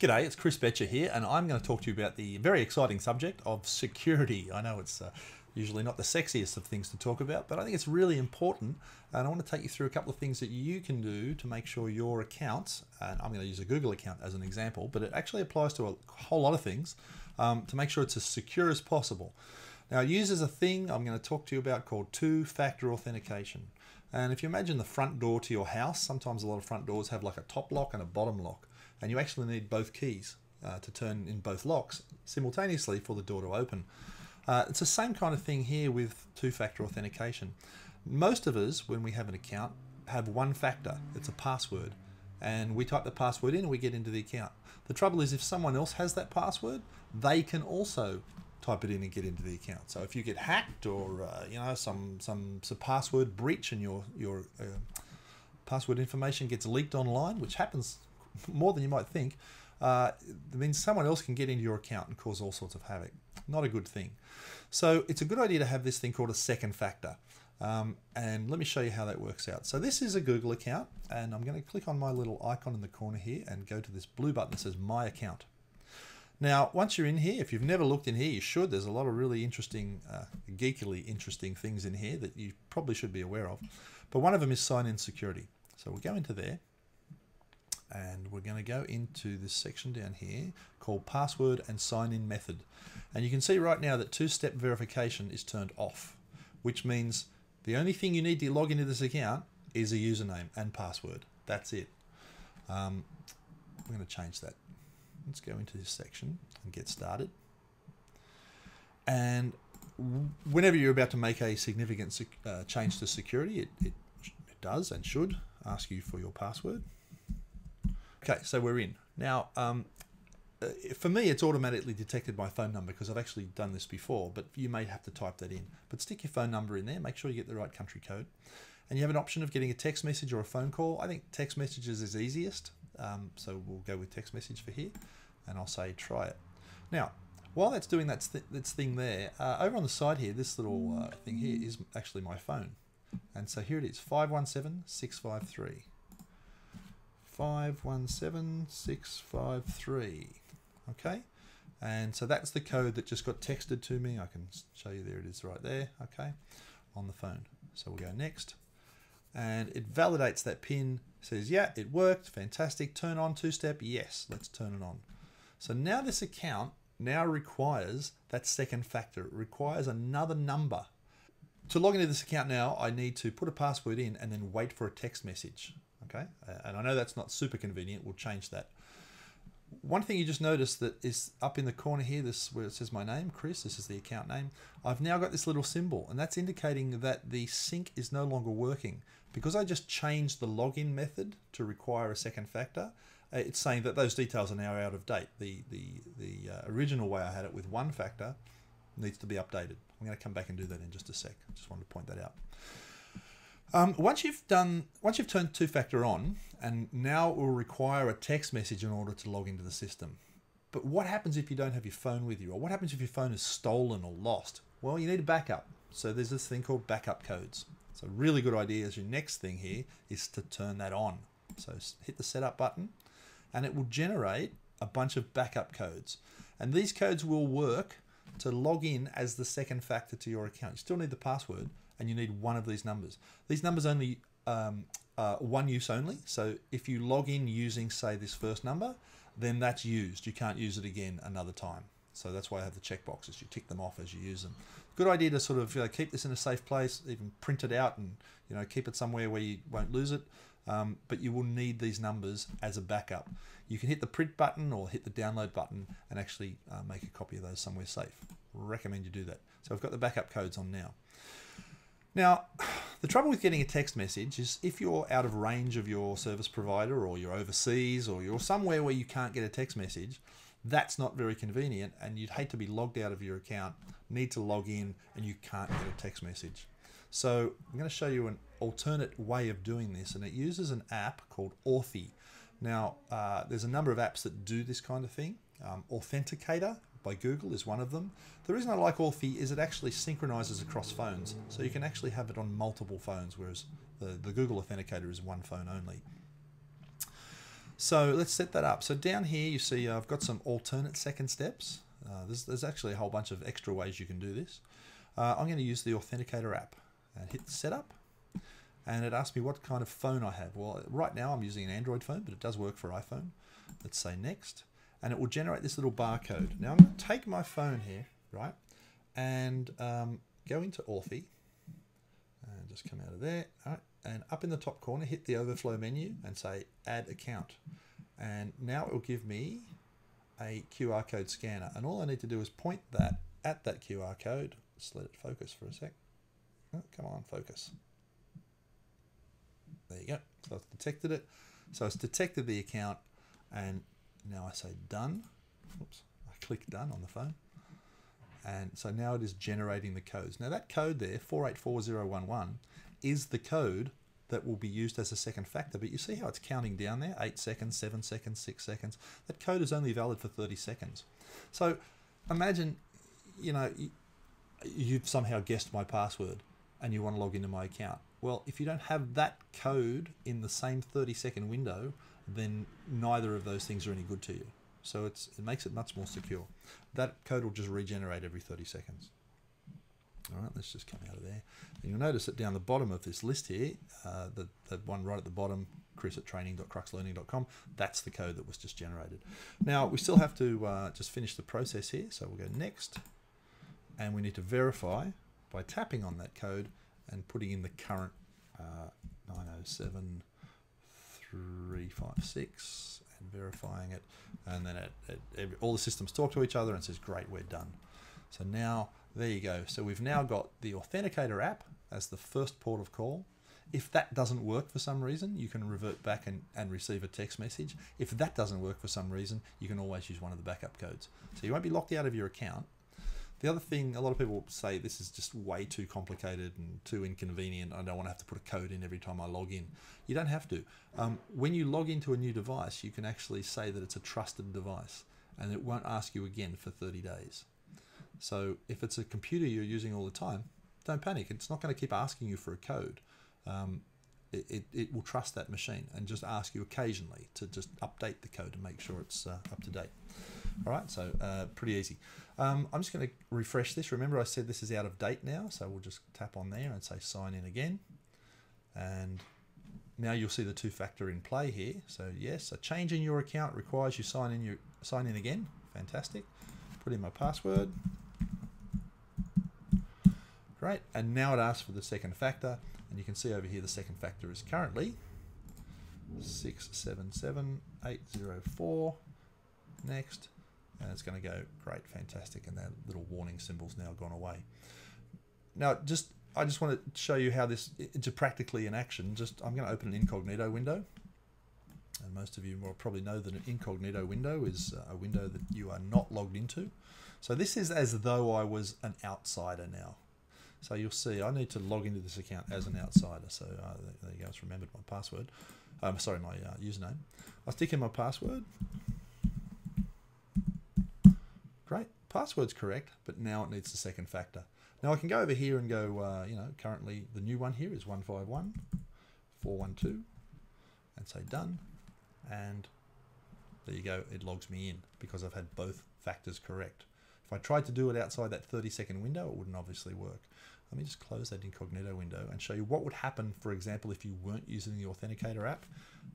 G'day, it's Chris Betcher here, and I'm going to talk to you about the very exciting subject of security. I know it's uh, usually not the sexiest of things to talk about, but I think it's really important, and I want to take you through a couple of things that you can do to make sure your account, and I'm going to use a Google account as an example, but it actually applies to a whole lot of things, um, to make sure it's as secure as possible. Now, it uses a thing I'm going to talk to you about called two-factor authentication. And if you imagine the front door to your house, sometimes a lot of front doors have like a top lock and a bottom lock and you actually need both keys uh, to turn in both locks simultaneously for the door to open. Uh, it's the same kind of thing here with two-factor authentication. Most of us, when we have an account, have one factor. It's a password. And we type the password in and we get into the account. The trouble is if someone else has that password, they can also type it in and get into the account. So if you get hacked or uh, you know some, some some password breach and your your uh, password information gets leaked online, which happens more than you might think, uh, means someone else can get into your account and cause all sorts of havoc. Not a good thing. So it's a good idea to have this thing called a second factor. Um, and let me show you how that works out. So this is a Google account, and I'm going to click on my little icon in the corner here and go to this blue button that says My Account. Now, once you're in here, if you've never looked in here, you should. There's a lot of really interesting, uh, geekily interesting things in here that you probably should be aware of. But one of them is sign-in security. So we'll go into there and we're going to go into this section down here called password and sign in method. And you can see right now that two-step verification is turned off which means the only thing you need to log into this account is a username and password. That's it. Um, I'm going to change that. Let's go into this section and get started. And whenever you're about to make a significant uh, change to security it, it, it does and should ask you for your password Okay, so we're in. Now, um, uh, for me, it's automatically detected my phone number because I've actually done this before, but you may have to type that in. But stick your phone number in there, make sure you get the right country code. And you have an option of getting a text message or a phone call. I think text messages is easiest, um, so we'll go with text message for here, and I'll say try it. Now, while that's doing that, th thing there, uh, over on the side here, this little uh, thing here is actually my phone. And so here it is, 517653. 517653. Okay, and so that's the code that just got texted to me. I can show you there it is right there, okay, on the phone. So we'll go next. And it validates that pin, says, yeah, it worked, fantastic. Turn on two-step, yes, let's turn it on. So now this account now requires that second factor. It requires another number. To log into this account now, I need to put a password in and then wait for a text message okay? And I know that's not super convenient. We'll change that. One thing you just noticed that is up in the corner here, this where it says my name, Chris, this is the account name. I've now got this little symbol and that's indicating that the sync is no longer working. Because I just changed the login method to require a second factor, uh, it's saying that those details are now out of date. The, the, the uh, original way I had it with one factor needs to be updated. I'm going to come back and do that in just a sec. Just wanted to point that out. Um, once you've done, once you've turned two-factor on, and now it will require a text message in order to log into the system. But what happens if you don't have your phone with you, or what happens if your phone is stolen or lost? Well, you need a backup. So there's this thing called backup codes. So a really good idea is your next thing here is to turn that on. So hit the setup button, and it will generate a bunch of backup codes. And these codes will work to log in as the second factor to your account. You still need the password, and you need one of these numbers. These numbers only um, uh, one use only. So if you log in using, say, this first number, then that's used. You can't use it again another time. So that's why I have the checkboxes. You tick them off as you use them. Good idea to sort of you know, keep this in a safe place, even print it out and you know keep it somewhere where you won't lose it. Um, but you will need these numbers as a backup. You can hit the print button or hit the download button and actually uh, make a copy of those somewhere safe. Recommend you do that. So I've got the backup codes on now. Now, the trouble with getting a text message is if you're out of range of your service provider or you're overseas or you're somewhere where you can't get a text message, that's not very convenient and you'd hate to be logged out of your account, need to log in and you can't get a text message. So I'm going to show you an alternate way of doing this and it uses an app called Authy. Now, uh, there's a number of apps that do this kind of thing. Um, Authenticator by Google is one of them. The reason I like Authy is it actually synchronizes across phones, so you can actually have it on multiple phones, whereas the, the Google Authenticator is one phone only. So let's set that up. So down here you see uh, I've got some alternate second steps. Uh, there's, there's, actually a whole bunch of extra ways you can do this. Uh, I'm going to use the Authenticator app and hit setup. And it asks me what kind of phone I have. Well, right now I'm using an Android phone, but it does work for iPhone. Let's say next. And it will generate this little barcode. Now I'm going to take my phone here, right? And um, go into Authy. And just come out of there. Right and up in the top corner hit the overflow menu and say add account and now it will give me a QR code scanner and all I need to do is point that at that QR code just let it focus for a sec oh, come on focus there you go so it's detected it so it's detected the account and now I say done oops I click done on the phone and so now it is generating the codes now that code there 484011 is the code that will be used as a second factor. But you see how it's counting down there? 8 seconds, 7 seconds, 6 seconds. That code is only valid for 30 seconds. So imagine, you know, you've somehow guessed my password and you want to log into my account. Well, if you don't have that code in the same 30 second window, then neither of those things are any good to you. So it's, it makes it much more secure. That code will just regenerate every 30 seconds. All right, let's just come out of there. And you'll notice that down the bottom of this list here, uh, the, the one right at the bottom, chris at training.cruxlearning.com, that's the code that was just generated. Now, we still have to uh, just finish the process here. So we'll go next, and we need to verify by tapping on that code and putting in the current uh, 907356 and verifying it. And then it, it, it, all the systems talk to each other and says, great, we're done. So now there you go. So we've now got the Authenticator app as the first port of call. If that doesn't work for some reason, you can revert back and, and receive a text message. If that doesn't work for some reason, you can always use one of the backup codes. So you won't be locked out of your account. The other thing, a lot of people say this is just way too complicated and too inconvenient. I don't want to have to put a code in every time I log in. You don't have to. Um, when you log into a new device, you can actually say that it's a trusted device and it won't ask you again for 30 days. So if it's a computer you're using all the time, don't panic. It's not going to keep asking you for a code. Um, it, it, it, will trust that machine and just ask you occasionally to just update the code and make sure it's uh, up to date. All right, so uh, pretty easy. Um, I'm just going to refresh this. Remember I said this is out of date now, so we'll just tap on there and say sign in again. And now you'll see the two-factor in play here. So yes, a change in your account requires you sign in your sign in again. Fantastic. Put in my password. Great, and now it asks for the second factor, and you can see over here the second factor is currently 677804. Next, and it's going to go great, fantastic, and that little warning symbol's now gone away. Now, just I just want to show you how this it's practically in action. Just I'm going to open an incognito window, and most of you will probably know that an incognito window is uh, a window that you are not logged into. So this is as though I was an outsider now. So you'll see I need to log into this account as an outsider. So uh, there you go, it's remembered my password. Um, sorry, my uh, username. I'll stick in my password. Great, password's correct, but now it needs the second factor. Now I can go over here and go, uh, you know, currently the new one here is 151 412 and say done. And there you go, it logs me in because I've had both factors correct. If I tried to do it outside that 30 second window, it wouldn't obviously work. Let me just close that incognito window and show you what would happen, for example, if you weren't using the Authenticator app.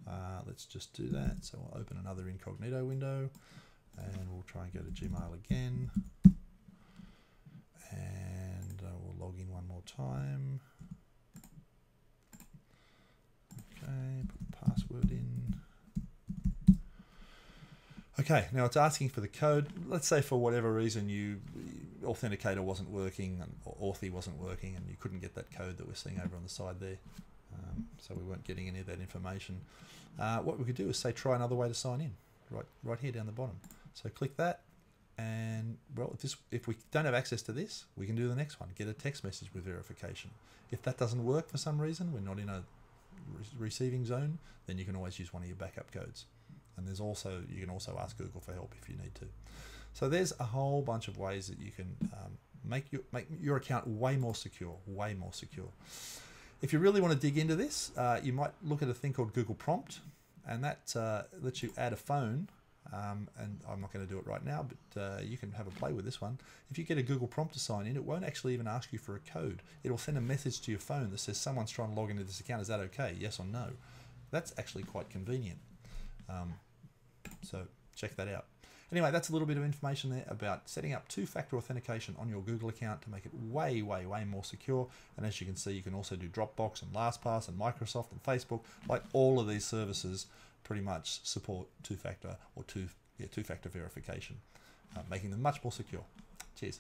Uh, let's just do that. So we'll open another incognito window and we'll try and go to Gmail again. And uh, we'll log in one more time. Okay, put the password in. Okay, now it's asking for the code. Let's say for whatever reason you Authenticator wasn't working and Authy wasn't working and you couldn't get that code that we're seeing over on the side there. Um, so we weren't getting any of that information. Uh, what we could do is say try another way to sign in, right, right here down the bottom. So click that, and well, if this if we don't have access to this, we can do the next one. Get a text message with verification. If that doesn't work for some reason, we're not in a re receiving zone, then you can always use one of your backup codes. And there's also you can also ask Google for help if you need to. So there's a whole bunch of ways that you can um, make your make your account way more secure, way more secure. If you really want to dig into this, uh, you might look at a thing called Google Prompt, and that uh, lets you add a phone. Um, and I'm not going to do it right now, but uh, you can have a play with this one. If you get a Google prompt to sign in, it won't actually even ask you for a code. It'll send a message to your phone that says someone's trying to log into this account. Is that okay? Yes or no? That's actually quite convenient. Um, so check that out. Anyway, that's a little bit of information there about setting up two-factor authentication on your Google account to make it way, way, way more secure. And as you can see, you can also do Dropbox and LastPass and Microsoft and Facebook. Like all of these services pretty much support two-factor or two, yeah, two-factor verification, uh, making them much more secure. Cheers.